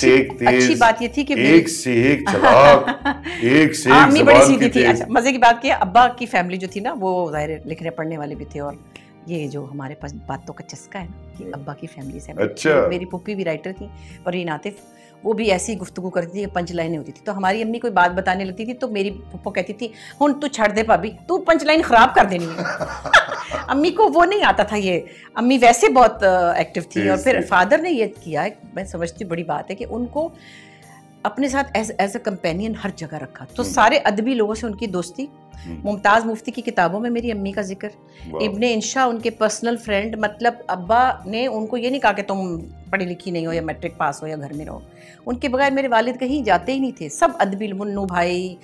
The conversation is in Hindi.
से एक तेज अच्छी बात ये थी कि एक से एक चलाक एक से हाँ, एक अम्मी बड़ी सीधी थी। अच्छा मज़े की बात की। अब्बा की फैमिली जो थी ना वो ज़ाहिर लिखने पढ़ने वाले भी थे और ये जो हमारे पास बातों का चस्का है ना कि अब्बा की फैमिली से अच्छा। मेरी पुप्पी भी राइटर थी और परवीन आतिफ वो भी ऐसी गुफ्तु करती थी पंच लाइनें होती थी तो हमारी अम्मी कोई बात बताने लगती थी तो मेरी पप्पो कहती थी हूँ तू छड़ दे भाभी तू पंच लाइन खराब कर देनी है अम्मी को वो नहीं आता था ये अम्मी वैसे बहुत एक्टिव थी और फिर। फादर ने ये किया मैं समझती हूँ बड़ी बात है कि उनको अपने साथ एज एज अ कंपेनियन हर जगह रखा तो हम्म। सारे अदबी लोगों से उनकी दोस्ती मुमताज़ मुफ्ती की किताबों में मेरी अम्मी का ज़िक्र। इबन इनशा इंशा उनके पर्सनल फ्रेंड मतलब अब्बा ने उनको ये नहीं कहा कि तुम पढ़ी लिखी नहीं हो या मैट्रिक पास हो या घर में रहो। उनके बगैर मेरे वालिद कहीं जाते ही नहीं थे। सब अदबिल मुन्नू भाई